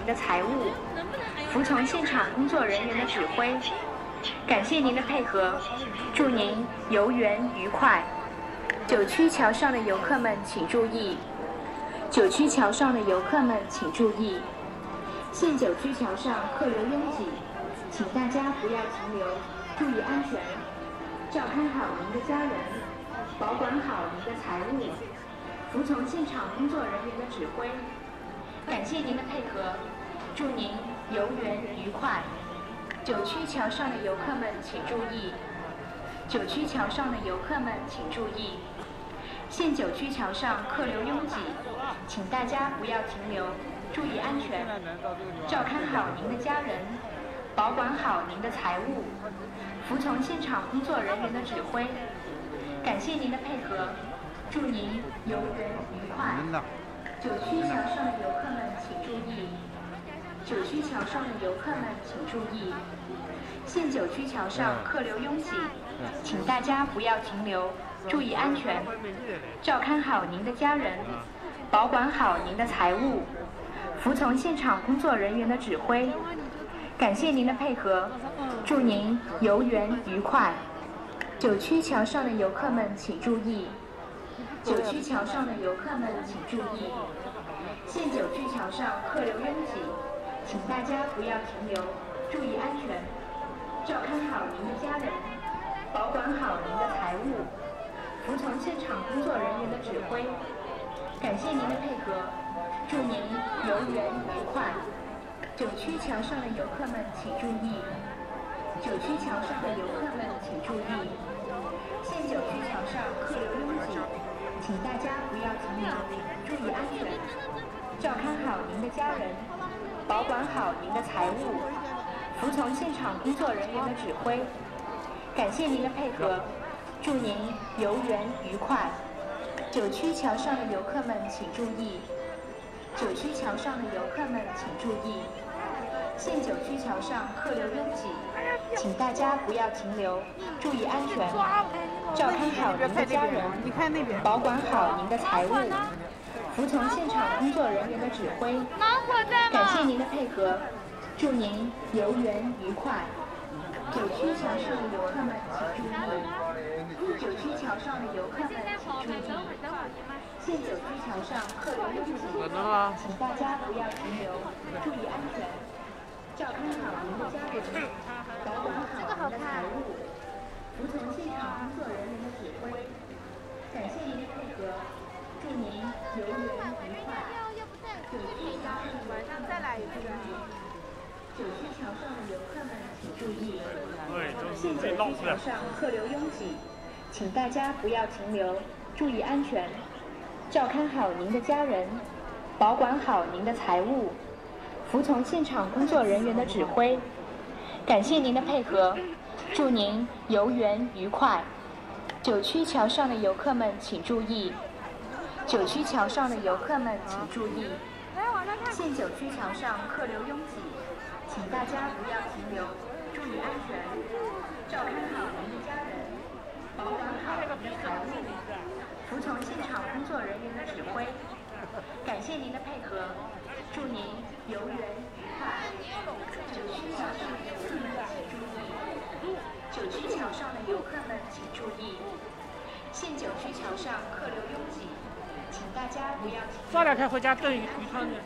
您的财物，服从现场工作人员的指挥。感谢您的配合，祝您游园愉快。九曲桥上的游客们请注意，九曲桥上的游客们请注意，现九曲桥上客流拥挤，请大家不要停留，注意安全，照看好您的家人，保管好您的财物，服从现场工作人员的指挥。感谢您的配合，祝您游园愉快。九曲桥上的游客们请注意，九曲桥上的游客们请注意，现九曲桥上客流拥挤，请大家不要停留，注意安全，照看好您的家人，保管好您的财物，服从现场工作人员的指挥。感谢您的配合，祝您游园愉快。九曲桥上的游客们请注意。九曲桥上的游客们请注意，现九曲桥上客流拥挤，请大家不要停留，注意安全，照看好您的家人，保管好您的财物，服从现场工作人员的指挥。感谢您的配合，祝您游园愉快。九曲桥上的游客们请注意，九曲桥上的游客们请注意，现九曲桥上客流拥挤。请大家不要停留，注意安全，照看好您的家人，保管好您的财物，服从现场工作人员的指挥。感谢您的配合，祝您游园愉快。九曲桥上的游客们请注意，九曲桥上的游客们请注意，现九曲桥上客流拥挤，请大家不要停留，注意安全，照看好您的家人。保管好您的财物，服从现场工作人员的指挥。感谢您的配合，祝您游园愉快。九曲桥上的游客们请注意，九曲桥上的游客们请注意，现九曲桥上客流拥挤，请大家不要停留，注意安全，照看好您的家人，保管好您的财物。服从现场工作人员的指挥，感谢您的配合，祝您游园愉快。九曲桥上的游客们请注意，九曲桥上的游客们请注意，现九曲桥上客流拥挤，请大家不要停留，注意安全，照看好您的家人，保管好您的财物，服从现场工作人员的指挥，感谢您的配合。祝您游园愉快。九曲桥上的晚上再来一次。九曲桥上的游客们请注意，现九曲桥上客流拥挤，请大家不要停留，注意安全，照看好您的家人，保管好您的财物，服从现场工作人员的指挥。感谢您的配合，祝您游园愉快。九曲桥上的游客们请注意。九曲桥上的游客们请注意，现九曲桥上客流拥挤，请大家不要停留，注意安全，照看好您的家人，保管好您的财物，服从现场工作人员的指挥。感谢您的配合，祝您游园愉快。九曲桥上的游客们请注意，九曲桥上的游客们请注意，现九曲桥上客流拥挤。请大家不要早点开回家炖鱼汤去。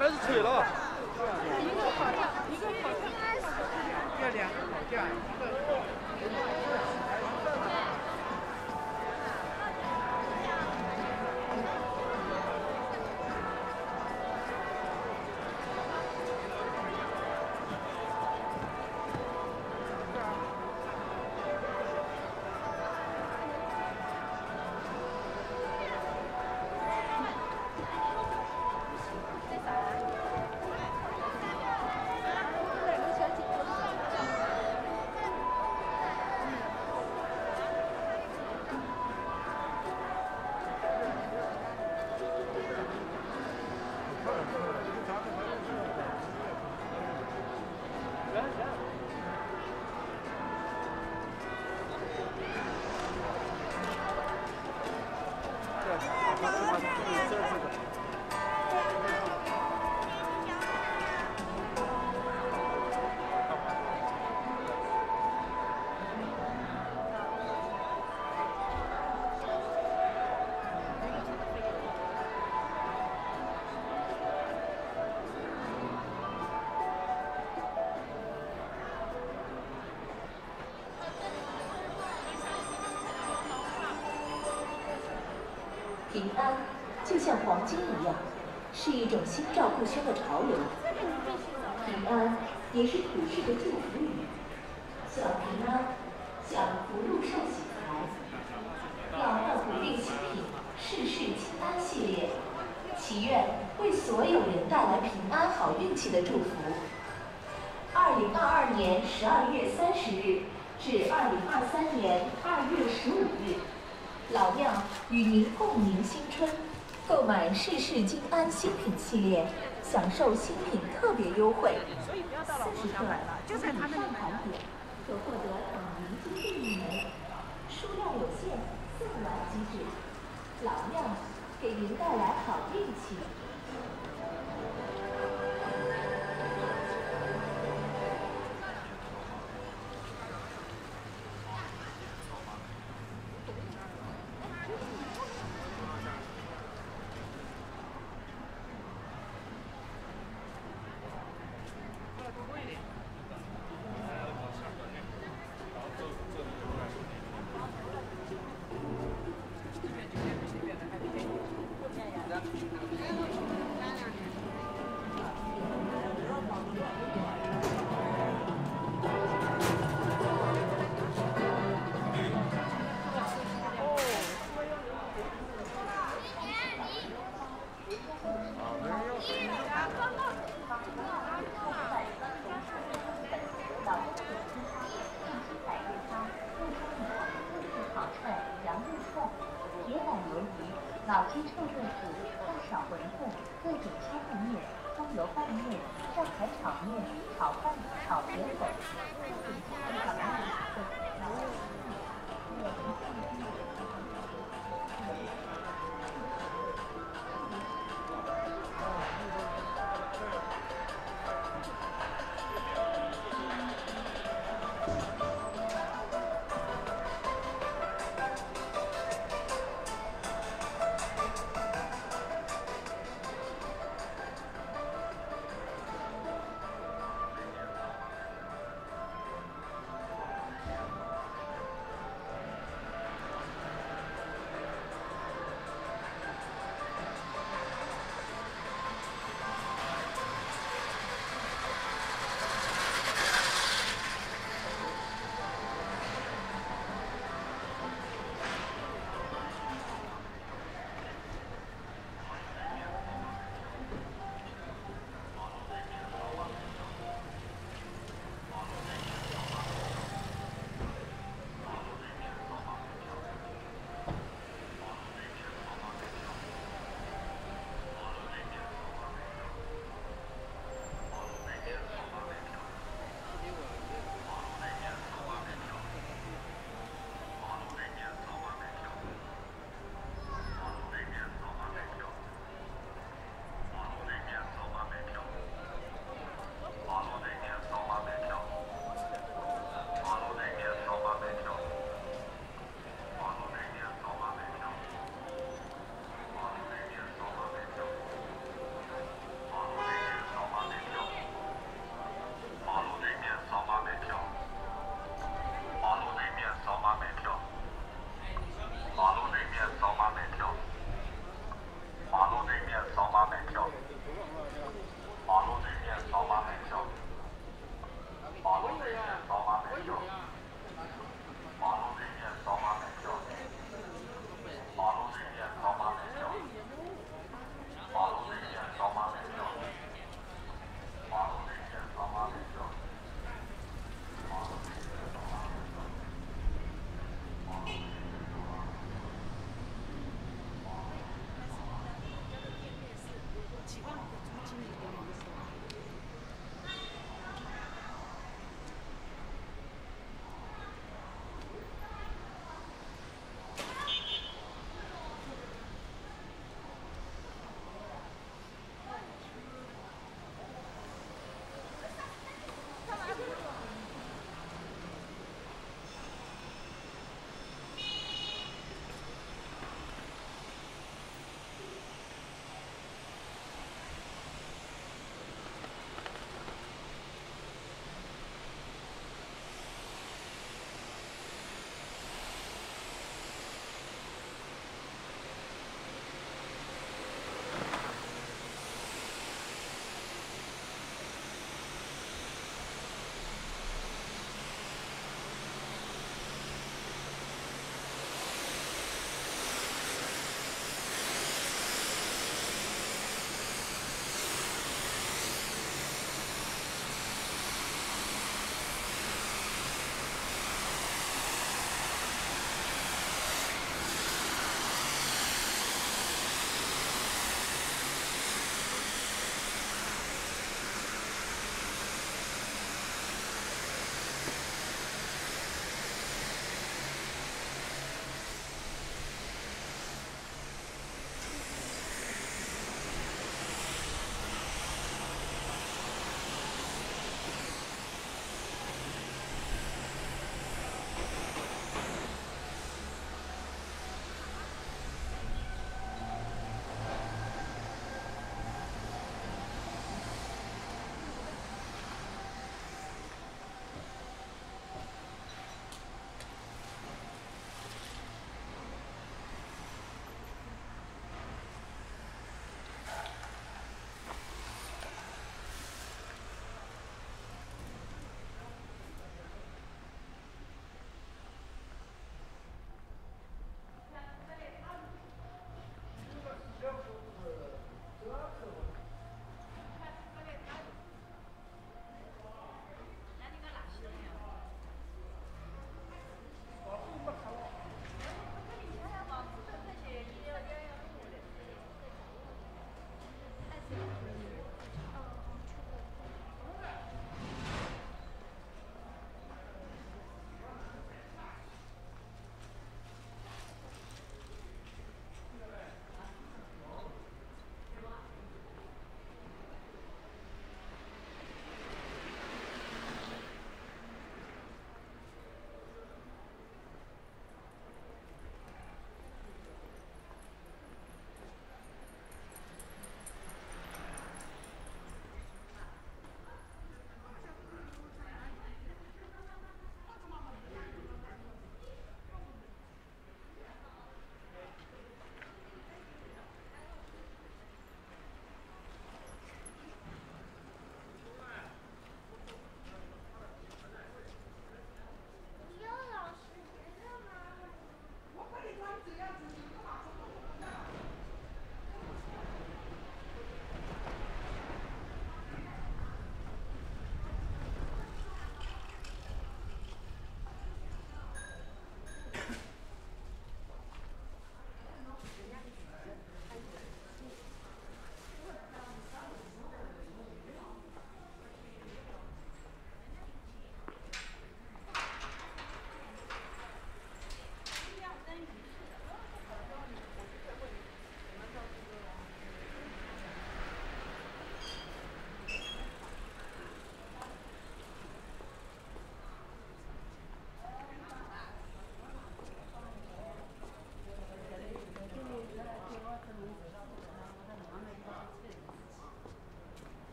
开始吹了。一个烤架一个烤架要两个烤架一个黄金一样，是一种心照不宣的潮流。平安也是普世的祝福语，想平安，想福禄寿喜财。要换补定新品事事平安系列，祈愿为所有人带来平安好运气的祝福。二零二二年十二月三十日至二零二三年二月十五日，老庙与您共迎新春。购买世事金安新品系列，享受新品特别优惠，四十克以上产品可获得等您金币一枚，数量有限，送完即止。老庙给您带来好运气。鸡臭豆腐、大小馄饨、各种烧拌面、葱油拌面、上海炒面、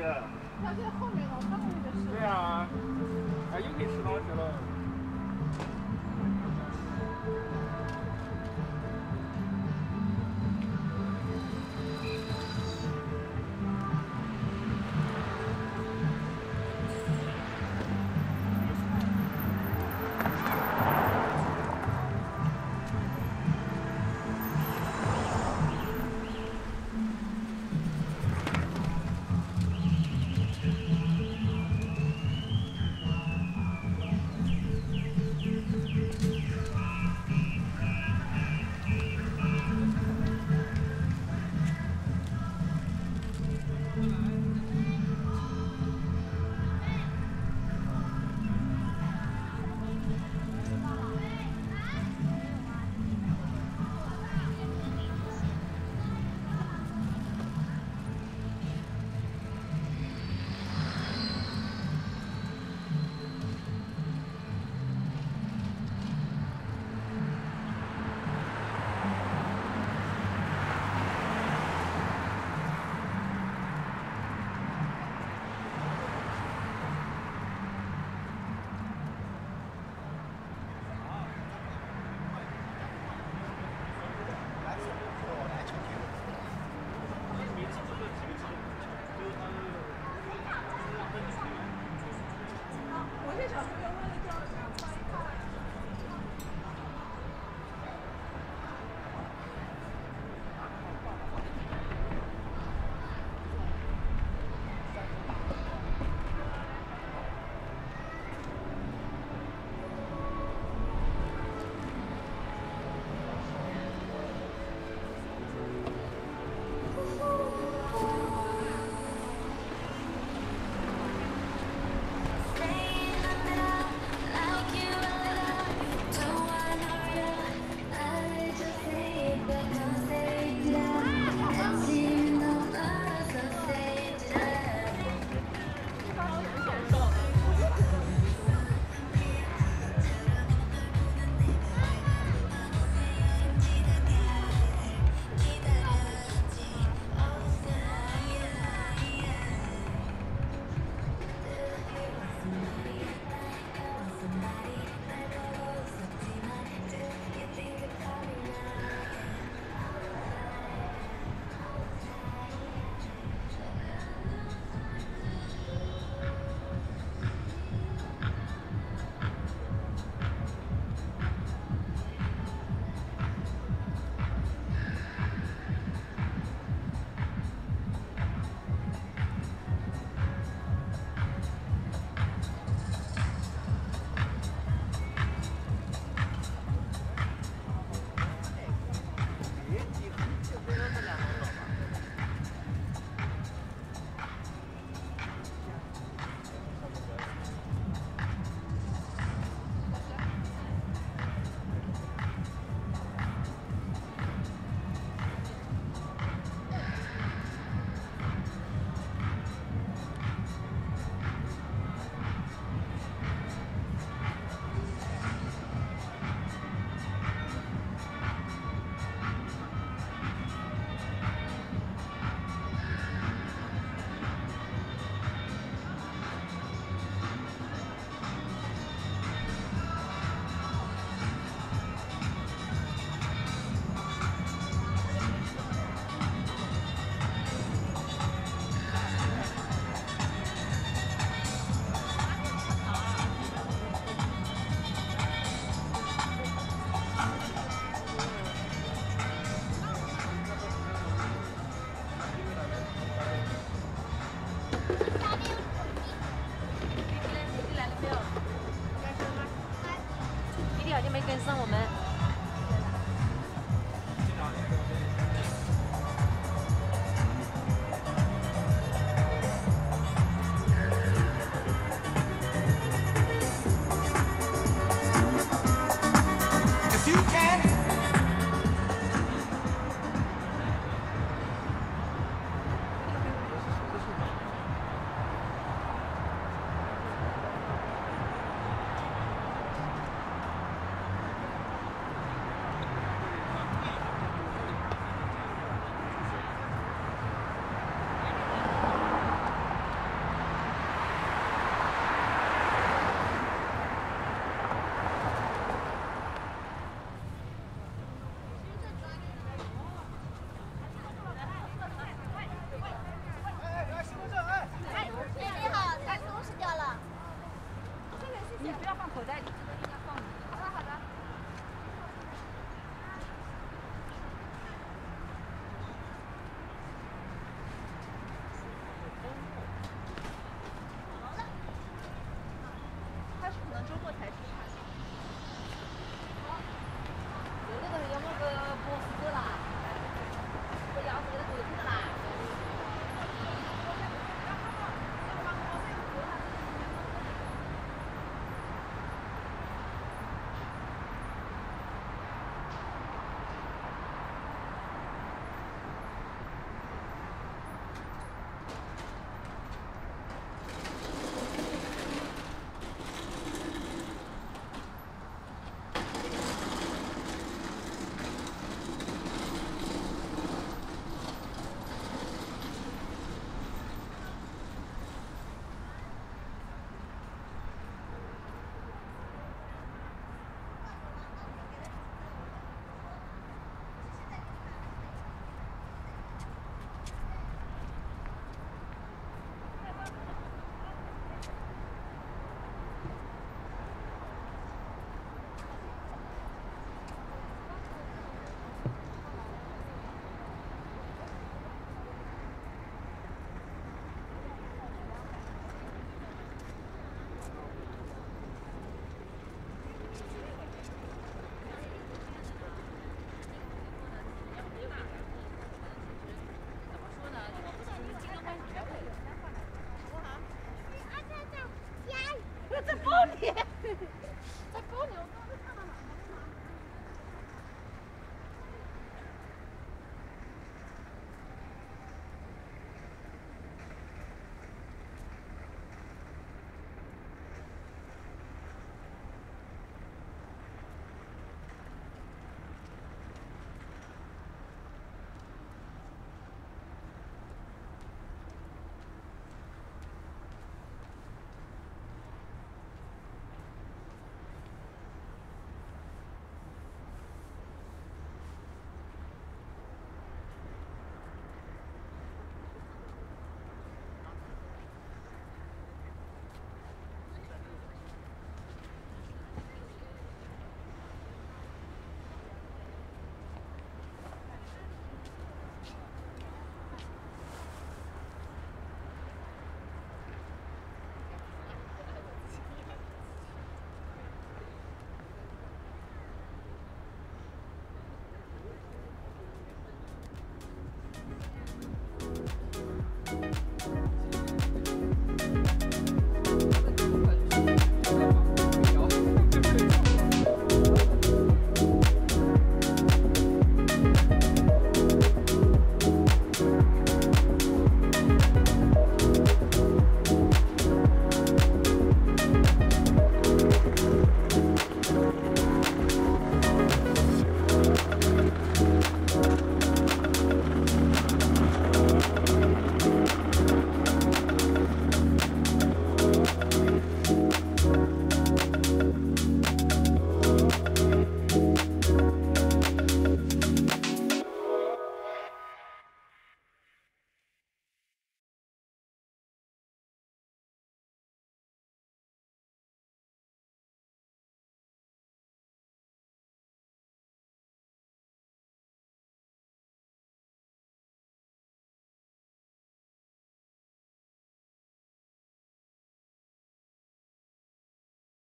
Yeah.